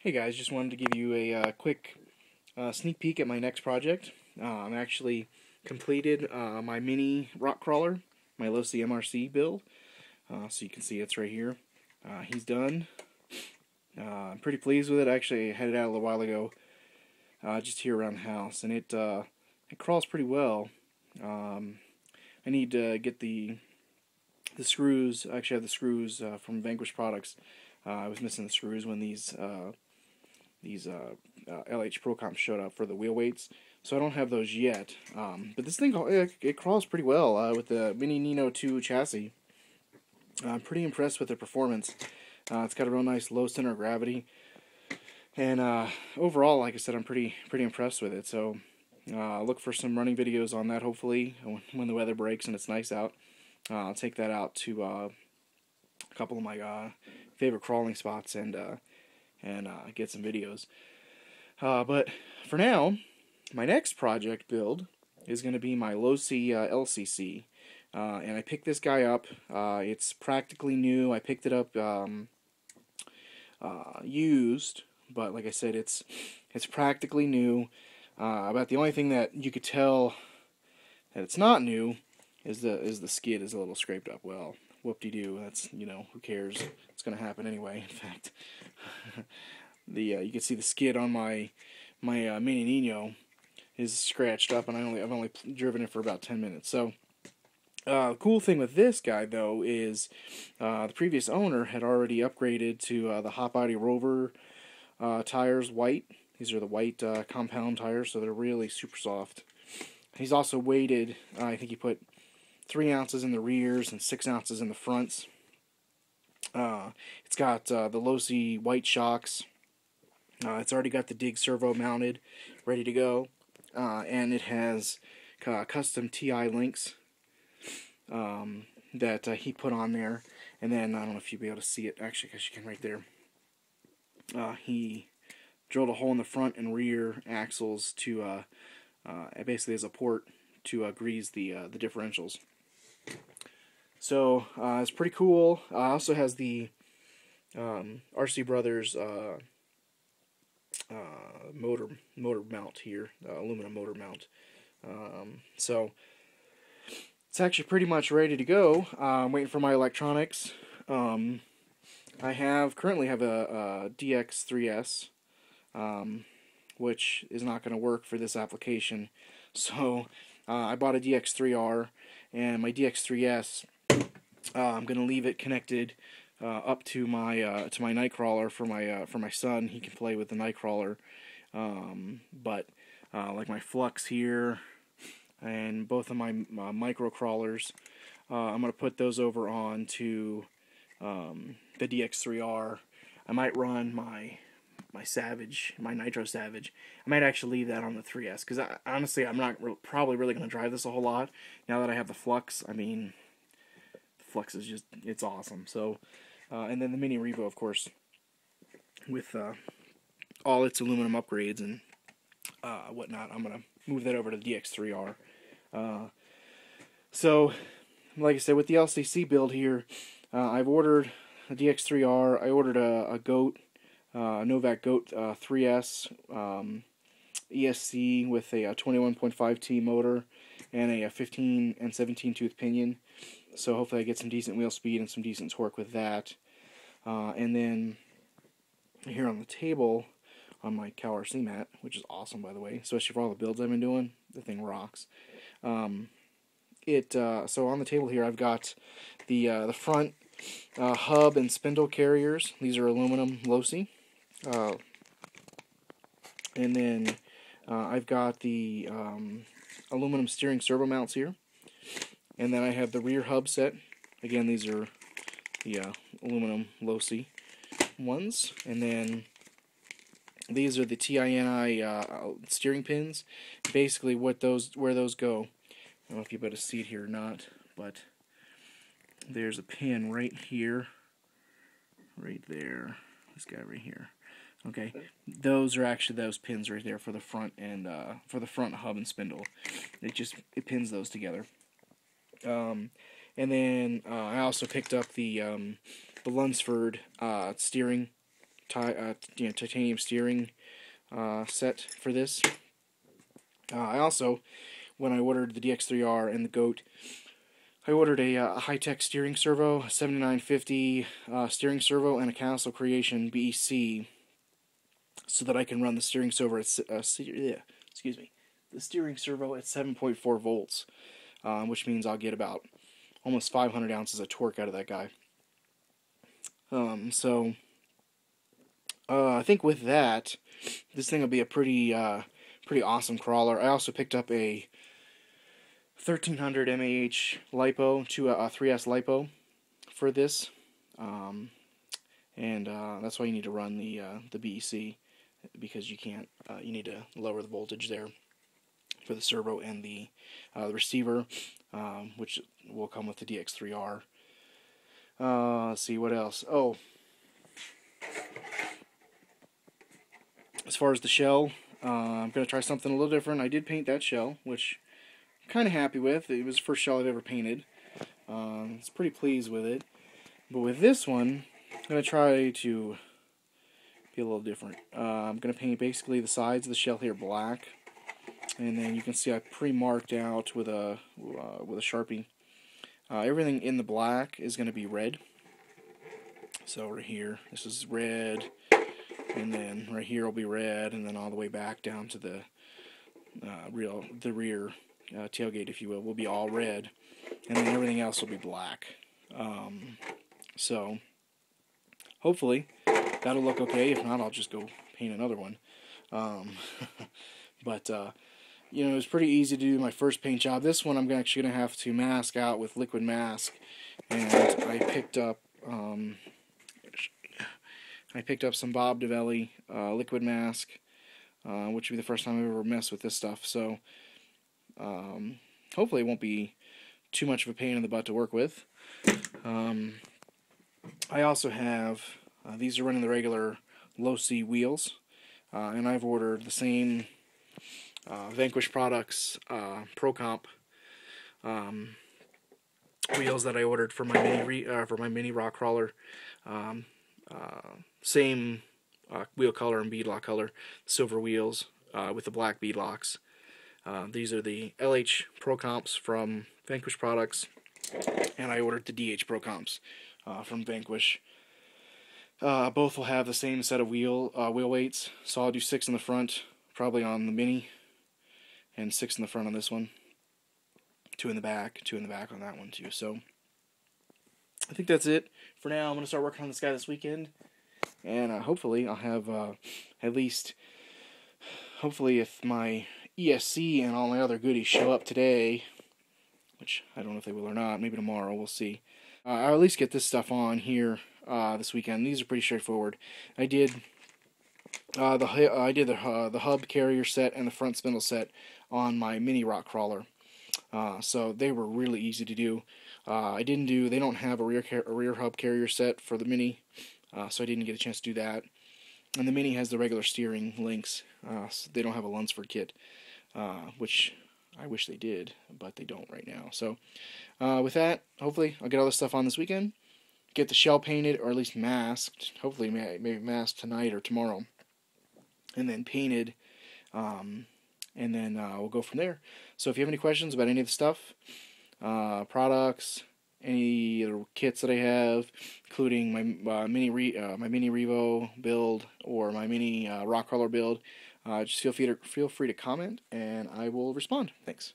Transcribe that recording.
Hey guys, just wanted to give you a uh, quick uh, sneak peek at my next project. Uh, I'm actually completed uh, my mini rock crawler, my Losi MRC build. Uh, so you can see it's right here. Uh, he's done. I'm pretty pleased with it. Actually, I had it out a little while ago, just here around the house, and it it crawls pretty well. Um, I need to get the the screws. I actually have the screws from Vanquish Products. I was missing the screws when these these uh, uh, LH Pro Comp showed up for the wheel weights. So I don't have those yet. Um, but this thing, it, it crawls pretty well uh, with the Mini Nino 2 chassis. I'm pretty impressed with the performance. Uh, it's got a real nice low center of gravity. And uh, overall, like I said, I'm pretty pretty impressed with it. So uh, look for some running videos on that, hopefully, when the weather breaks and it's nice out. I'll take that out to a couple of my favorite crawling spots and and uh, get some videos. Uh, but for now, my next project build is going to be my Losi uh, LCC. Uh, and I picked this guy up. Uh, it's practically new. I picked it up um, uh, used, but like I said, it's it's practically new. about the only thing that you could tell that it's not new is the is the skid is a little scraped up. Well, whoop-de-doo. That's you know who cares? It's gonna happen anyway. In fact, the uh, you can see the skid on my my uh, Mini Nino is scratched up, and I only I've only driven it for about ten minutes. So. Uh, the cool thing with this guy, though, is uh, the previous owner had already upgraded to uh, the Hot Body Rover uh, tires white. These are the white compound tires, so they're really super soft. He's also weighted, I think he put three ounces in the rears and six ounces in the fronts. Uh, it's got uh, the Losi white shocks. Uh, it's already got the dig servo mounted, ready to go, uh, and it has uh, custom TI links um, that uh, he put on there. And then I don't know if you'll be able to see it. Actually, because you can right there. he drilled a hole in the front and rear axles to basically as a port to grease the the differentials. So uh, it's pretty cool. Uh, also has the um, RC Brothers uh, uh, motor motor mount here, uh, aluminum motor mount. Um, so it's actually pretty much ready to go. Uh, I'm waiting for my electronics. Um, I have currently have a, a DX3S, um, which is not going to work for this application. So I bought a DX3R and my DX3S uh, I'm gonna leave it connected uh, up to my uh, to my Nightcrawler for my uh, for my son. He can play with the Nightcrawler, um, but uh, like my Flux here and both of my uh, micro crawlers, I'm gonna put those over on to um, the DX3R. I might run my my Savage, my Nitro Savage. I might actually leave that on the 3S because honestly, I'm not re- probably really going to drive this a whole lot now that I have the Flux. I mean, Is just it's awesome. So, uh, and then the Mini Revo, of course, with uh, all its aluminum upgrades and uh, whatnot. I'm gonna move that over to the DX3R. Uh, so, like I said, with the LCC build here, uh, I've ordered a DX3R. I ordered a, a Goat, uh, Novak Goat 3S um, ESC with a, a 21.5T motor and a, a 15 and 17 tooth pinion so hopefully I get some decent wheel speed and some decent torque with that. Uh, and then here on the table on my CalRC mat, which is awesome by the way, especially for all the builds I've been doing, the thing rocks. Um, it uh, so on the table here I've got the uh, the front uh, hub and spindle carriers. These are aluminum Losi. Uh, and then uh, I've got the um, aluminum steering servo mounts here. And then I have the rear hub set. Again, these are the uh, aluminum C ones. And then these are the TINI uh, steering pins. Basically, what those where those go. I don't know if you better see it here or not, but there's a pin right here, right there. This guy right here. Okay, those are actually those pins right there for the front and uh, for the front hub and spindle. It just it pins those together. Um, and then uh, I also picked up the um, the Lunsford uh, steering uh, you know, titanium steering uh, set for this. Uh, I also, when I ordered the DX3R and the GOAT, I ordered a, a Hitec steering servo, a 7950 uh, steering servo, and a Castle Creation BEC, so that I can run the steering servo at uh, excuse me, the steering servo at 7.4 volts, um, which means I'll get about almost 500 ounces of torque out of that guy. Um, so uh, I think with that, this thing will be a pretty uh, pretty awesome crawler. I also picked up a 1300 mAh lipo to a, a 3S lipo for this, um, and uh, that's why you need to run the uh, the BEC because you can't uh, you need to lower the voltage there for the servo and the uh, the receiver, um, which will come with the DX3R. Uh, let's see what else. Oh, as far as the shell, uh, I'm going to try something a little different. I did paint that shell, which I'm kind of happy with. It was the first shell I've ever painted. Um, I was pretty pleased with it. But with this one, I'm going to try to be a little different. Uh, I'm going to paint basically the sides of the shell here black. And then you can see I pre-marked out with a, uh, with a Sharpie. Uh, everything in the black is going to be red. So right here, this is red, and then right here will be red, and then all the way back down to the uh, real the rear uh, tailgate, if you will, will be all red, and then everything else will be black. Um, so hopefully that'll look okay. If not, I'll just go paint another one. Um, but uh, you know, it was pretty easy to do my first paint job. This one I'm actually going to have to mask out with liquid mask, and I picked up. Um, I picked up some Bob Dively uh, liquid mask, uh, which will be the first time I've ever messed with this stuff. So um, hopefully it won't be too much of a pain in the butt to work with. Um, I also have, uh, these are running the regular Losi wheels, uh, and I've ordered the same uh, Vanquish Products uh, Pro Comp um, wheels that I ordered for my mini for my mini rock crawler. Um, uh, same uh, wheel color and beadlock color, silver wheels uh, with the black beadlocks. Uh, these are the LH Pro Comps from Vanquish Products, and I ordered the DH Pro Comps uh, from Vanquish. Uh, both will have the same set of wheel wheel weights, so I'll do six in the front, probably on the Mini, and six in the front on this one. Two in the back, two in the back on that one too. So I think that's it for now. I'm to start working on this guy this weekend. And uh, hopefully I'll have uh, at least, hopefully if my ESC and all my other goodies show up today, which I don't know if they will or not, maybe tomorrow, we'll see. Uh, I'll at least get this stuff on here uh, this weekend. These are pretty straightforward. I did uh, the I did the uh, the hub carrier set and the front spindle set on my mini rock crawler. Uh, so they were really easy to do. Uh, I didn't do. They don't have a rear a rear hub carrier set for the Mini, uh, so I didn't get a chance to do that. And the Mini has the regular steering links. Uh, so they don't have a Lunsford kit, uh, which I wish they did, but they don't right now. So uh, with that, hopefully I'll get all this stuff on this weekend. Get the shell painted or at least masked. Hopefully maybe masked tonight or tomorrow, and then painted. Um, and then uh, we'll go from there. So if you have any questions about any of the stuff, uh, products, any kits that I have, including my uh, mini Re- uh, my mini Revo build or my mini uh, rock crawler build, uh, just feel free to feel free to comment, and I will respond. Thanks.